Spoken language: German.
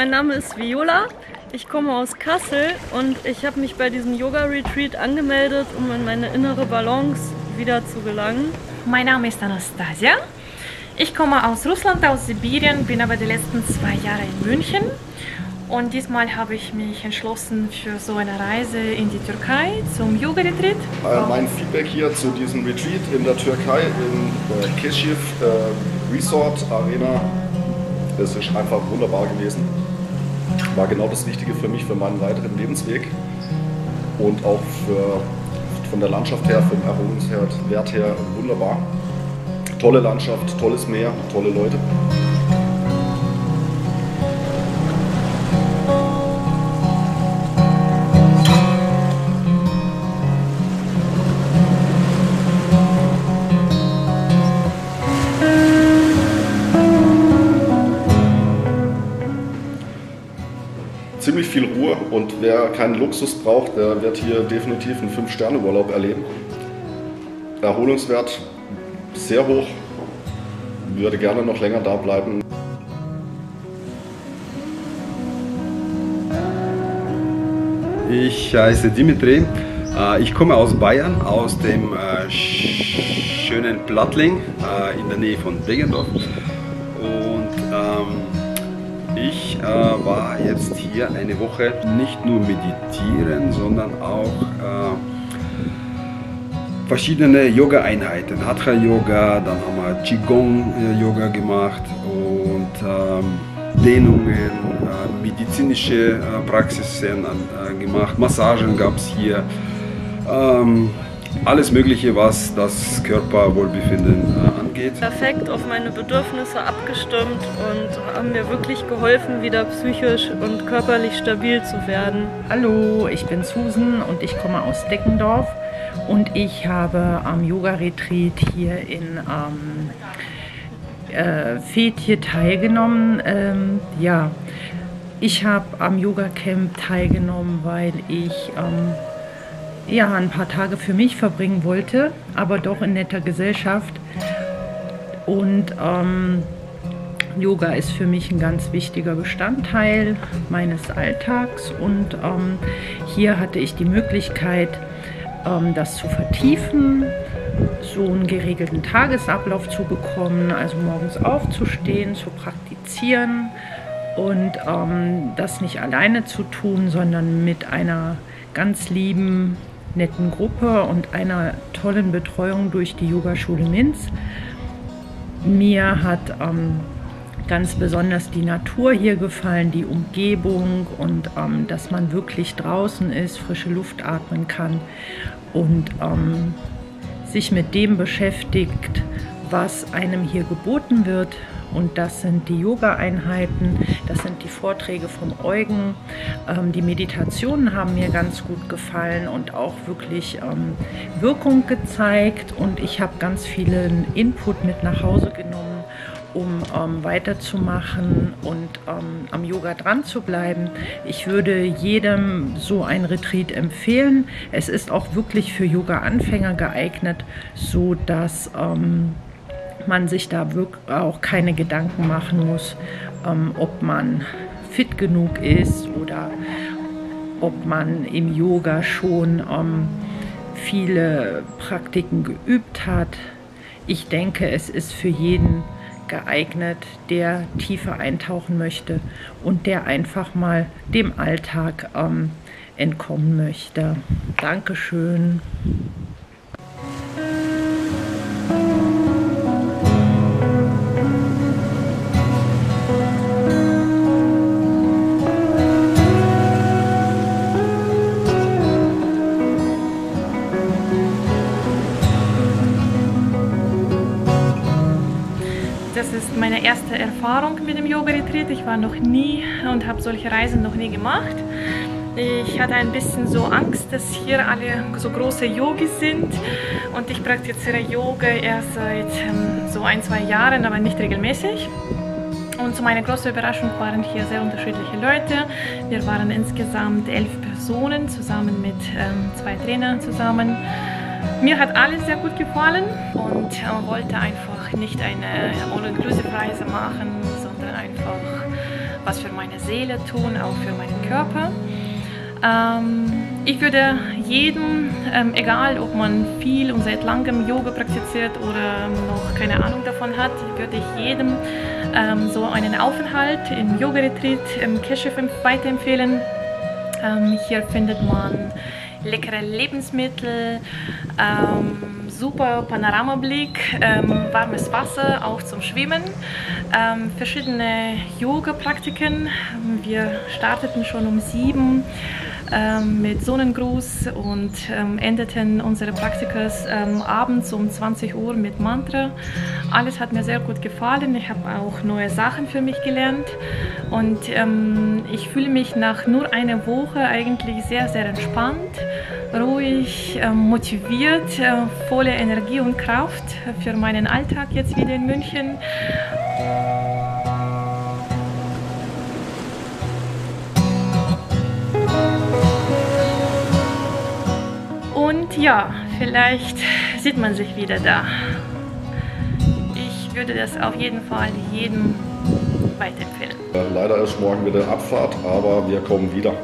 mein Name ist Viola. Ich komme aus Kassel und ich habe mich bei diesem Yoga-Retreat angemeldet, um in meine innere Balance wieder zu gelangen. Mein Name ist Anastasia. Ich komme aus Russland, aus Sibirien, bin aber die letzten zwei Jahre in München. Und diesmal habe ich mich entschlossen für so eine Reise in die Türkei zum Yoga-Retreat. Äh, mein Feedback hier zu diesem Retreat in der Türkei, in äh, Keşif äh, Resort Arena, es ist einfach wunderbar gewesen war genau das Richtige für mich, für meinen weiteren Lebensweg und auch für, von der Landschaft her, vom Erholungswert her wunderbar. Tolle Landschaft, tolles Meer, tolle Leute. Ziemlich viel Ruhe und wer keinen Luxus braucht, der wird hier definitiv einen 5-Sterne-Urlaub erleben. Erholungswert sehr hoch, würde gerne noch länger da bleiben. Ich heiße Dimitri, äh, ich komme aus Bayern, aus dem äh, schönen Plattling äh, in der Nähe von Degendorf. Ich äh, war jetzt hier eine Woche nicht nur meditieren, sondern auch äh, verschiedene Yoga-Einheiten. Hatha-Yoga, dann haben wir Qigong-Yoga gemacht und ähm, Dehnungen, äh, medizinische äh, Praxisen äh, gemacht, Massagen gab es hier. Ähm, alles Mögliche, was das Körperwohlbefinden äh, angeht. Perfekt auf meine Bedürfnisse abgestimmt und haben mir wirklich geholfen, wieder psychisch und körperlich stabil zu werden. Hallo, ich bin Susan und ich komme aus Deckendorf und ich habe am Yoga-Retreat hier in ähm, äh, Fetje teilgenommen. Ähm, ja, ich habe am Yoga-Camp teilgenommen, weil ich ähm, ja, ein paar Tage für mich verbringen wollte, aber doch in netter Gesellschaft. Und ähm, Yoga ist für mich ein ganz wichtiger Bestandteil meines Alltags und ähm, hier hatte ich die Möglichkeit, ähm, das zu vertiefen, so einen geregelten Tagesablauf zu bekommen, also morgens aufzustehen, zu praktizieren und ähm, das nicht alleine zu tun, sondern mit einer ganz lieben netten Gruppe und einer tollen Betreuung durch die Yogaschule Minz. Mir hat ähm, ganz besonders die Natur hier gefallen, die Umgebung und ähm, dass man wirklich draußen ist, frische Luft atmen kann und ähm, sich mit dem beschäftigt, was einem hier geboten wird, und das sind die Yoga-Einheiten, das sind die Vorträge vom Eugen. Ähm, die Meditationen haben mir ganz gut gefallen und auch wirklich ähm, Wirkung gezeigt. Und ich habe ganz vielen Input mit nach Hause genommen, um ähm, weiterzumachen und ähm, am Yoga dran zu bleiben. Ich würde jedem so ein Retreat empfehlen. Es ist auch wirklich für Yoga-Anfänger geeignet, so dass ähm, man sich da wirklich auch keine Gedanken machen muss, ähm, ob man fit genug ist oder ob man im Yoga schon ähm, viele Praktiken geübt hat. Ich denke, es ist für jeden geeignet, der tiefer eintauchen möchte und der einfach mal dem Alltag ähm, entkommen möchte. Dankeschön. Meine erste Erfahrung mit dem Yoga-Retreat. Ich war noch nie und habe solche Reisen noch nie gemacht. Ich hatte ein bisschen so Angst, dass hier alle so große Yogis sind und ich praktiziere Yoga erst seit ähm, so ein, zwei Jahren, aber nicht regelmäßig. Und zu meiner großen Überraschung waren hier sehr unterschiedliche Leute. Wir waren insgesamt elf Personen zusammen mit ähm, zwei Trainern zusammen. Mir hat alles sehr gut gefallen und äh, wollte einfach nicht eine All-Inclusive-Reise machen, sondern einfach was für meine Seele tun, auch für meinen Körper. Ähm, ich würde jedem, ähm, egal ob man viel und seit langem Yoga praktiziert oder noch keine Ahnung davon hat, würde ich jedem ähm, so einen Aufenthalt im Yoga-Retreat im Keshev weiterempfehlen. Ähm, hier findet man leckere Lebensmittel, ähm, super Panoramablick, ähm, warmes Wasser, auch zum Schwimmen, ähm, verschiedene Yoga-Praktiken. Wir starteten schon um sieben mit Sonnengruß und ähm, endeten unsere Praktikas ähm, abends um 20 Uhr mit Mantra. Alles hat mir sehr gut gefallen. Ich habe auch neue Sachen für mich gelernt und ähm, ich fühle mich nach nur einer Woche eigentlich sehr, sehr entspannt, ruhig, ähm, motiviert, äh, voller Energie und Kraft für meinen Alltag jetzt wieder in München. Ja, vielleicht sieht man sich wieder da. Ich würde das auf jeden Fall jedem weiterempfehlen. Leider ist morgen wieder Abfahrt, aber wir kommen wieder.